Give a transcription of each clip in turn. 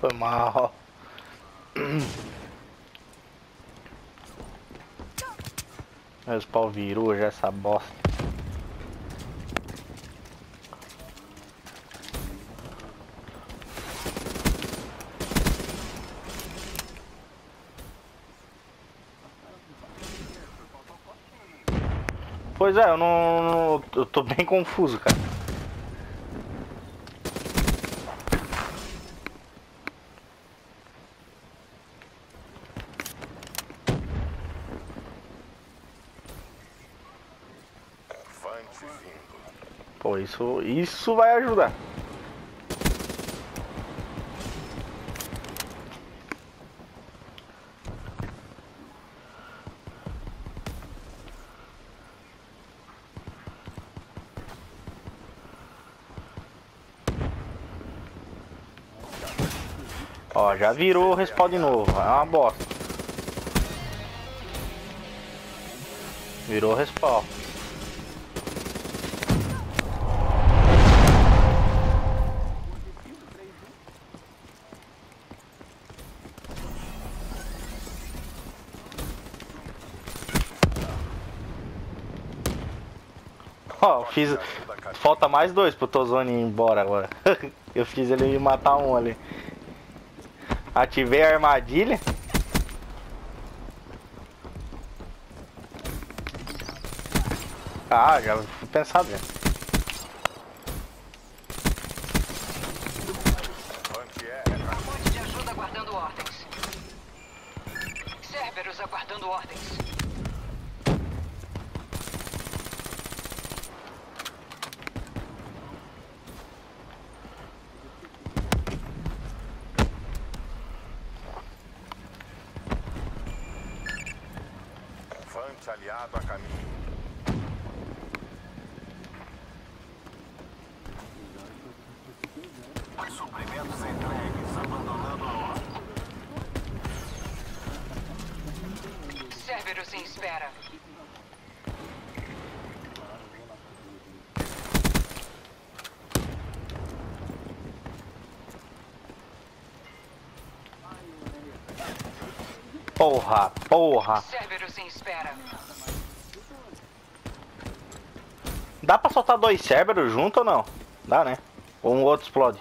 Foi mal. Meus pau virou já essa bosta. Pois é, eu não. Eu tô bem confuso, cara. Pô, isso, isso vai ajudar. Ó, já virou o respawn de novo. É uma bosta. Virou respawn. Ó, fiz. Falta mais dois pro Tozone ir embora agora. Eu fiz ele matar um ali. Ativei a armadilha. Ah, já fui pensado já. Ponte de ajuda aguardando ordens. Cerberus aguardando ordens. Aliado a caminho. Suprimentos entregues, abandonando o norte. Cerberus em espera. Porra, porra. Cerberus em espera. Dá pra soltar dois Cerberus junto ou não? Dá, né? Ou um outro explode.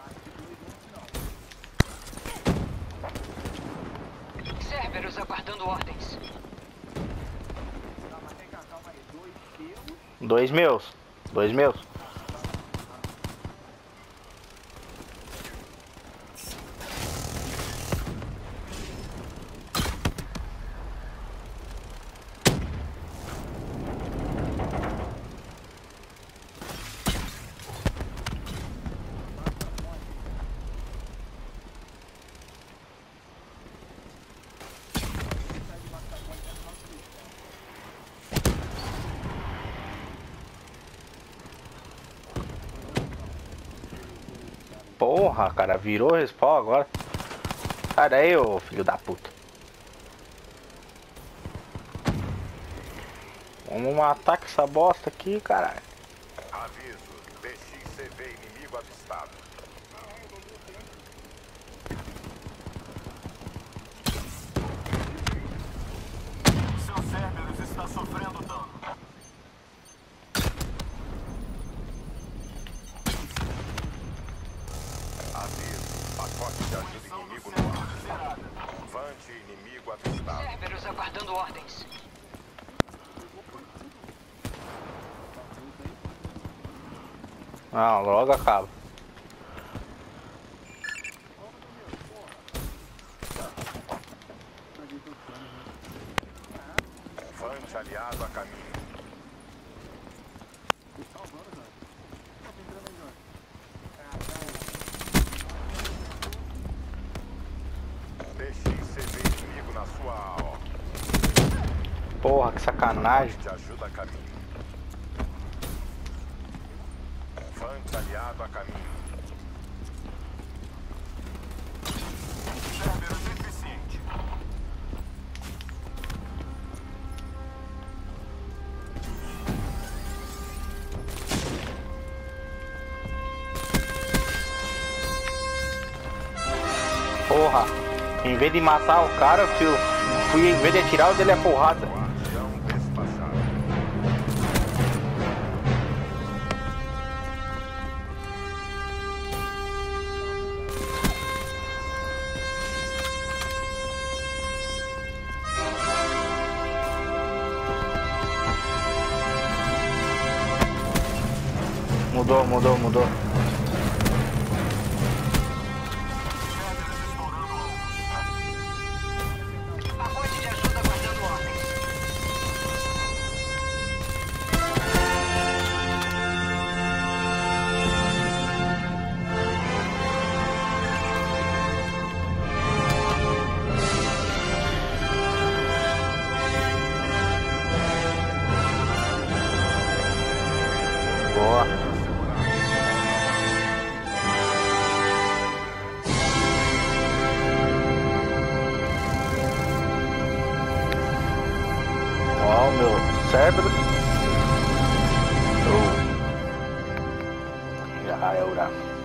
Cerberus aguardando ordens. Dois meus. Dois meus. Porra, cara, virou respawn agora. Sai daí, ô filho da puta. Vamos matar com essa bosta aqui, caralho. Aviso. PXCV inimigo avistado. Inimigo avistado. Cerberus aguardando ordens. Não, logo acaba. Vante aliado a caminho. Porra, que sacanagem. Te ajuda a caminho. Vante aliado a caminho. Porra, em vez de matar o cara, eu fui, em vez de atirar, eu dele a porrada. Mudou, mudou, mudou. Boa. Cérebro. Oh. Já era.